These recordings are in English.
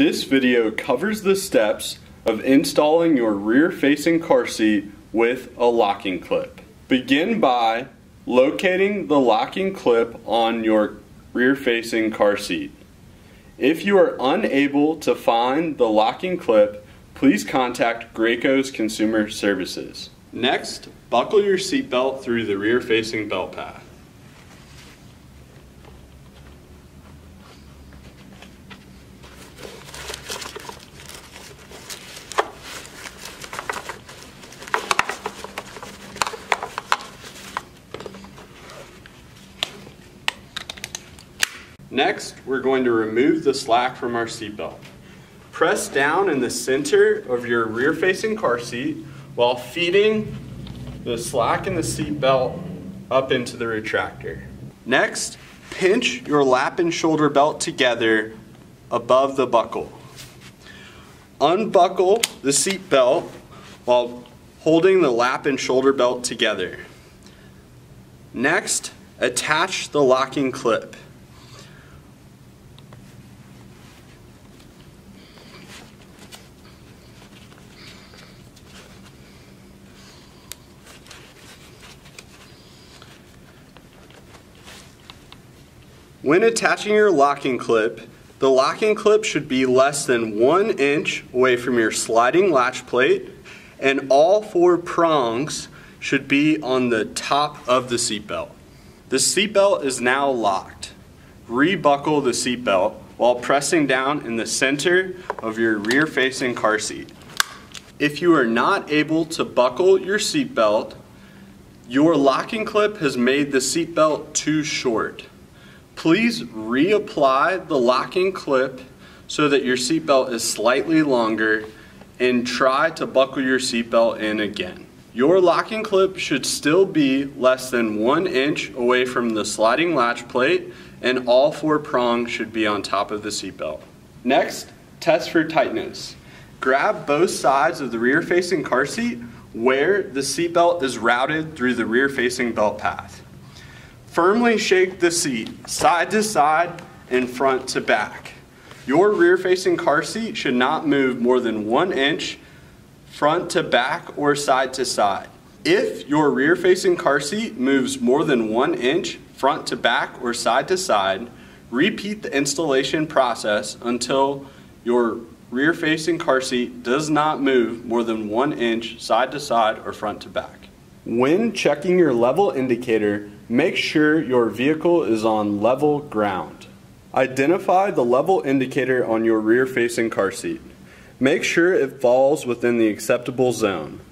This video covers the steps of installing your rear-facing car seat with a locking clip. Begin by locating the locking clip on your rear-facing car seat. If you are unable to find the locking clip, please contact Graco's Consumer Services. Next, buckle your seatbelt through the rear-facing belt path. Next, we're going to remove the slack from our seatbelt. Press down in the center of your rear-facing car seat while feeding the slack in the seatbelt up into the retractor. Next, pinch your lap and shoulder belt together above the buckle. Unbuckle the seat belt while holding the lap and shoulder belt together. Next, attach the locking clip. When attaching your locking clip, the locking clip should be less than one inch away from your sliding latch plate and all four prongs should be on the top of the seatbelt. The seatbelt is now locked. Rebuckle the seatbelt while pressing down in the center of your rear facing car seat. If you are not able to buckle your seatbelt, your locking clip has made the seatbelt too short. Please reapply the locking clip so that your seatbelt is slightly longer and try to buckle your seatbelt in again. Your locking clip should still be less than one inch away from the sliding latch plate and all four prongs should be on top of the seatbelt. Next, test for tightness. Grab both sides of the rear facing car seat where the seatbelt is routed through the rear facing belt path. Firmly shake the seat side to side and front to back. Your rear facing car seat should not move more than one inch front to back or side to side. If your rear facing car seat moves more than one inch front to back or side to side, repeat the installation process until your rear facing car seat does not move more than one inch side to side or front to back. When checking your level indicator, Make sure your vehicle is on level ground. Identify the level indicator on your rear facing car seat. Make sure it falls within the acceptable zone.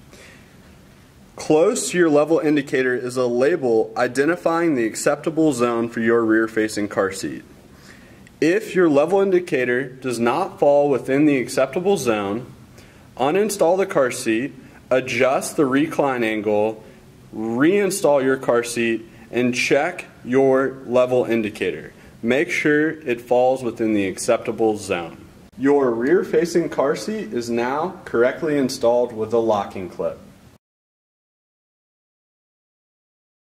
Close to your level indicator is a label identifying the acceptable zone for your rear facing car seat. If your level indicator does not fall within the acceptable zone, uninstall the car seat, adjust the recline angle, reinstall your car seat, and check your level indicator. Make sure it falls within the acceptable zone. Your rear facing car seat is now correctly installed with a locking clip.